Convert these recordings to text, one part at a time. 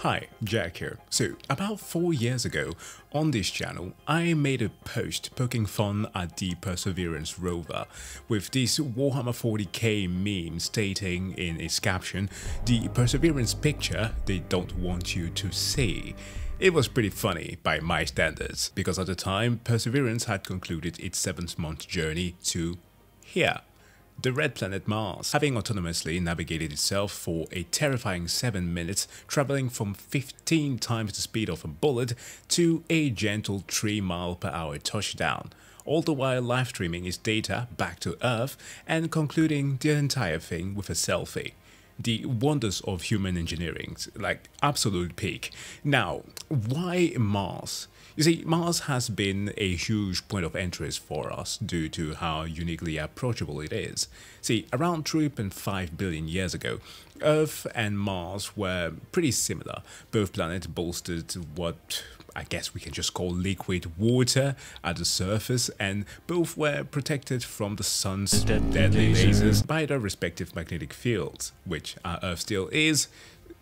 Hi, Jack here. So, about 4 years ago, on this channel, I made a post poking fun at the Perseverance rover, with this Warhammer 40k meme stating in its caption, the Perseverance picture they don't want you to see. It was pretty funny by my standards, because at the time, Perseverance had concluded its 7th month journey to here the red planet Mars, having autonomously navigated itself for a terrifying 7 minutes, traveling from 15 times the speed of a bullet to a gentle 3 mile per hour touchdown, all the while live streaming its data back to Earth and concluding the entire thing with a selfie the wonders of human engineering, like absolute peak. Now, why Mars? You see, Mars has been a huge point of interest for us due to how uniquely approachable it is. See, around 3.5 billion years ago, Earth and Mars were pretty similar. Both planets bolstered what I guess we can just call liquid water at the surface, and both were protected from the sun's deadly lasers by their respective magnetic fields, which our Earth still is,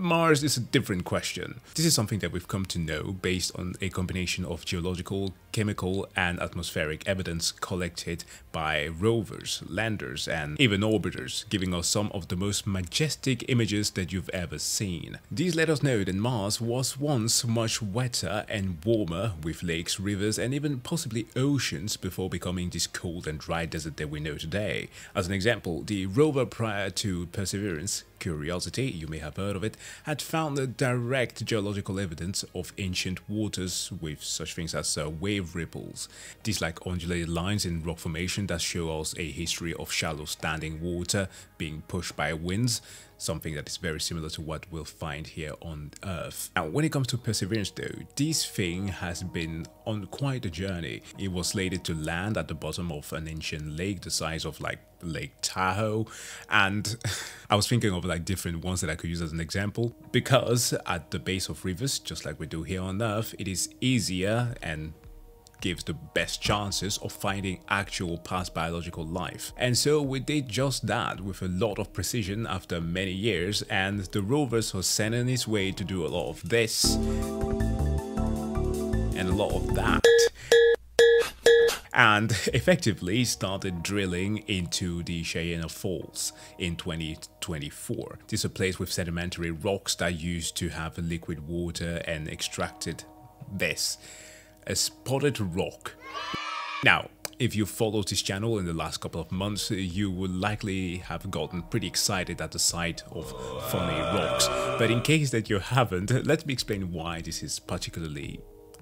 Mars is a different question. This is something that we've come to know based on a combination of geological, chemical and atmospheric evidence collected by rovers, landers and even orbiters, giving us some of the most majestic images that you've ever seen. These let us know that Mars was once much wetter and warmer with lakes, rivers and even possibly oceans before becoming this cold and dry desert that we know today. As an example, the rover prior to Perseverance Curiosity, you may have heard of it, had found the direct geological evidence of ancient waters with such things as uh, wave ripples. These like undulated lines in rock formation that show us a history of shallow standing water being pushed by winds something that is very similar to what we'll find here on Earth. Now, when it comes to Perseverance though, this thing has been on quite a journey. It was slated to land at the bottom of an ancient lake the size of like Lake Tahoe and I was thinking of like different ones that I could use as an example because at the base of rivers, just like we do here on Earth, it is easier and gives the best chances of finding actual past biological life. And so we did just that with a lot of precision after many years and the rovers was sent on its way to do a lot of this and a lot of that and effectively started drilling into the Cheyenne Falls in 2024. This is a place with sedimentary rocks that used to have liquid water and extracted this a spotted rock. Now, if you followed this channel in the last couple of months, you would likely have gotten pretty excited at the sight of funny rocks. But in case that you haven't, let me explain why this is particularly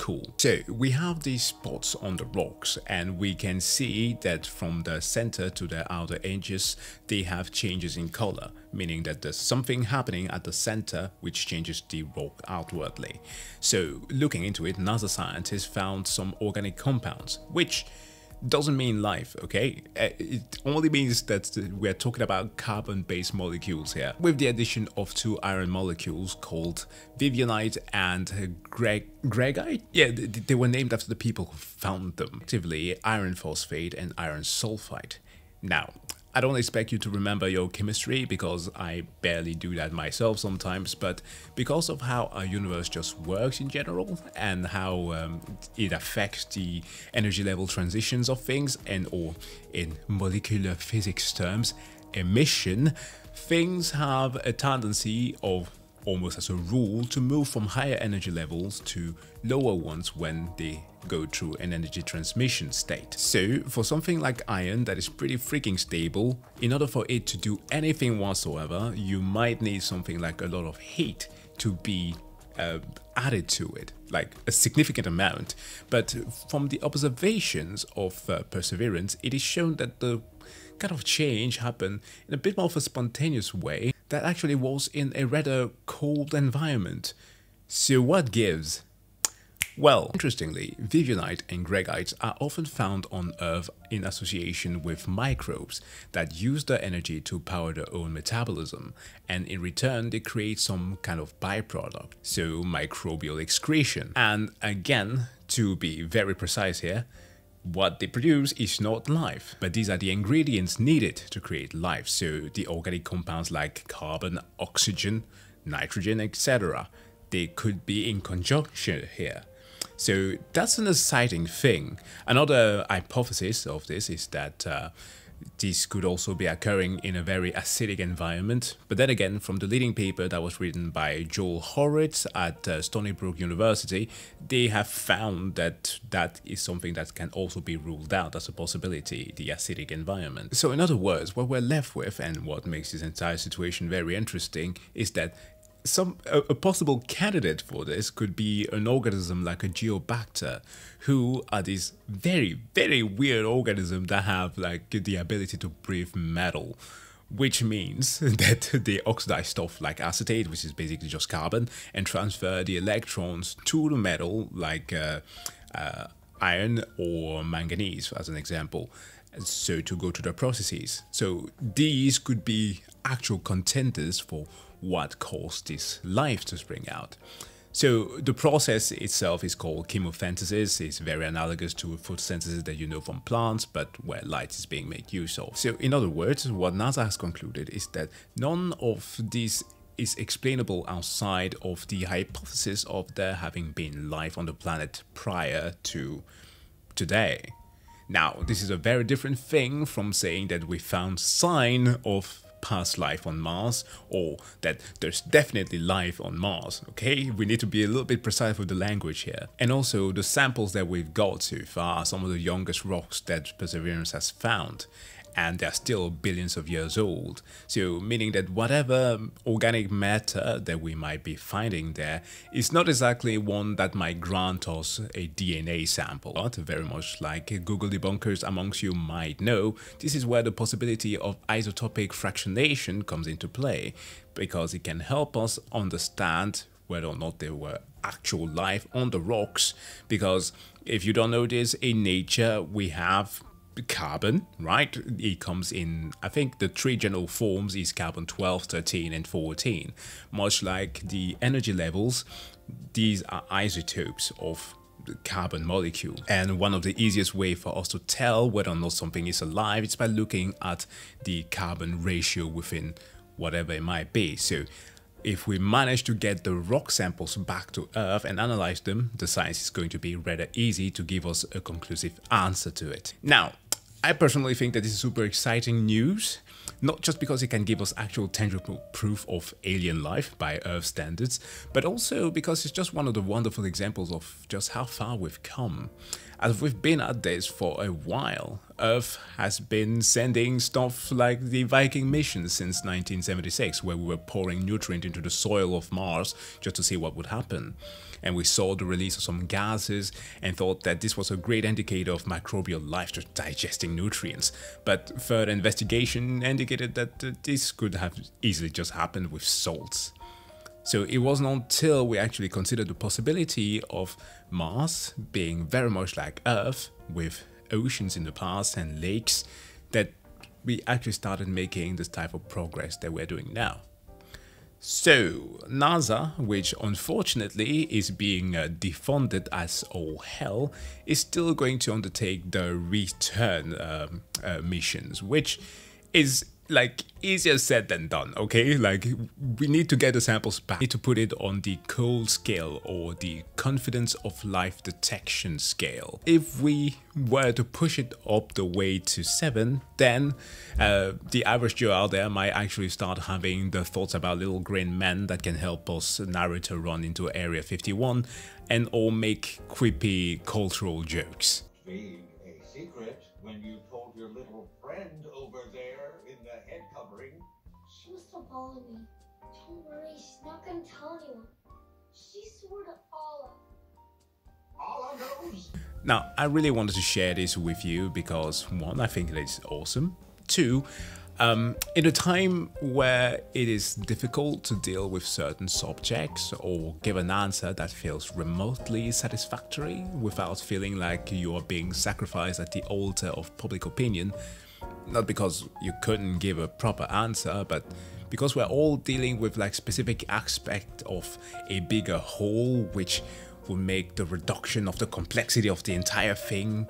cool. So we have these spots on the rocks and we can see that from the center to the outer edges they have changes in color, meaning that there's something happening at the center which changes the rock outwardly. So looking into it, NASA scientists found some organic compounds which doesn't mean life, okay? Uh, it only means that we're talking about carbon-based molecules here, with the addition of two iron molecules called Vivianite and Greg Greigite? Yeah, they were named after the people who found them, actively iron phosphate and iron sulfide. Now, I don't expect you to remember your chemistry because I barely do that myself sometimes, but because of how our universe just works in general and how um, it affects the energy level transitions of things and or in molecular physics terms, emission, things have a tendency of almost as a rule to move from higher energy levels to lower ones when they go through an energy transmission state. So for something like iron that is pretty freaking stable, in order for it to do anything whatsoever, you might need something like a lot of heat to be uh, added to it, like a significant amount. But from the observations of uh, Perseverance, it is shown that the kind of change happened in a bit more of a spontaneous way that actually was in a rather cold environment. So what gives? Well, interestingly, Vivianite and Greigite are often found on Earth in association with microbes that use their energy to power their own metabolism, and in return they create some kind of byproduct, so microbial excretion. And again, to be very precise here, what they produce is not life, but these are the ingredients needed to create life, so the organic compounds like carbon, oxygen, nitrogen, etc they could be in conjunction here. So that's an exciting thing. Another hypothesis of this is that uh, this could also be occurring in a very acidic environment. But then again, from the leading paper that was written by Joel Hurowitz at uh, Stony Brook University, they have found that that is something that can also be ruled out as a possibility, the acidic environment. So in other words, what we're left with and what makes this entire situation very interesting is that some a, a, possible candidate for this could be an organism like a geobacter who are these very very weird organisms that have like the ability to breathe metal which means that they oxidize stuff like acetate which is basically just carbon and transfer the electrons to the metal like uh, uh, iron or manganese as an example so to go to the processes. So these could be actual contenders for what caused this life to spring out. So the process itself is called chemophantasis. It's very analogous to a photosynthesis that you know from plants, but where light is being made use of. So in other words, what NASA has concluded is that none of these is explainable outside of the hypothesis of there having been life on the planet prior to today. Now, this is a very different thing from saying that we found sign of past life on Mars or that there's definitely life on Mars, okay? We need to be a little bit precise with the language here. And also the samples that we've got so far are some of the youngest rocks that Perseverance has found and they're still billions of years old. So meaning that whatever organic matter that we might be finding there is not exactly one that might grant us a DNA sample. But very much like Google debunkers amongst you might know, this is where the possibility of isotopic fractionation comes into play because it can help us understand whether or not there were actual life on the rocks because if you don't know this in nature we have carbon, right? It comes in, I think the three general forms is carbon 12, 13, and 14. Much like the energy levels, these are isotopes of the carbon molecule. And one of the easiest way for us to tell whether or not something is alive is by looking at the carbon ratio within whatever it might be. So if we manage to get the rock samples back to Earth and analyze them, the science is going to be rather easy to give us a conclusive answer to it. Now, I personally think that this is super exciting news, not just because it can give us actual tangible proof of alien life by Earth standards, but also because it's just one of the wonderful examples of just how far we've come. As we've been at this for a while, Earth has been sending stuff like the Viking mission since 1976, where we were pouring nutrient into the soil of Mars just to see what would happen. And we saw the release of some gases and thought that this was a great indicator of microbial life just digesting nutrients. But further investigation indicated that uh, this could have easily just happened with salts. So it wasn't until we actually considered the possibility of Mars being very much like Earth with oceans in the past and lakes that we actually started making this type of progress that we're doing now. So, NASA, which unfortunately is being uh, defunded as all hell, is still going to undertake the return um, uh, missions, which is like easier said than done okay? Like we need to get the samples back. We need to put it on the CoLD scale or the confidence of life detection scale. If we were to push it up the way to 7 then uh, the average joe out there might actually start having the thoughts about little green men that can help us Naruto run into area 51 and all make creepy cultural jokes She was still following me. Don't worry, she's not gonna tell anyone. She swore to Allah. Allah knows. Now, I really wanted to share this with you because one, I think it is awesome. Two, um, in a time where it is difficult to deal with certain subjects or give an answer that feels remotely satisfactory without feeling like you are being sacrificed at the altar of public opinion, not because you couldn't give a proper answer, but because we're all dealing with like specific aspect of a bigger whole which will make the reduction of the complexity of the entire thing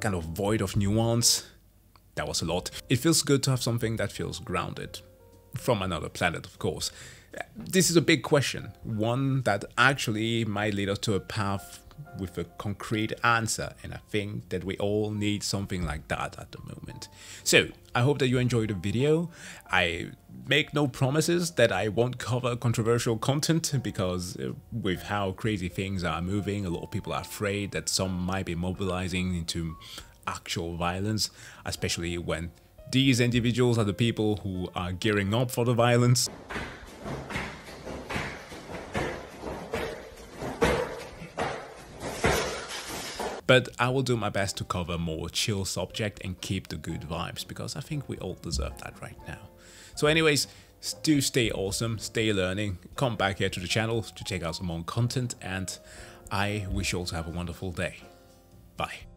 kind of void of nuance that was a lot. It feels good to have something that feels grounded. from another planet, of course. This is a big question, one that actually might lead us to a path with a concrete answer, and I think that we all need something like that at the moment. So, I hope that you enjoyed the video. I make no promises that I won't cover controversial content because uh, with how crazy things are moving, a lot of people are afraid that some might be mobilizing into actual violence, especially when these individuals are the people who are gearing up for the violence. But I will do my best to cover more chill subject and keep the good vibes because I think we all deserve that right now. So anyways, do stay awesome, stay learning, come back here to the channel to check out some more content and I wish you all to have a wonderful day. Bye.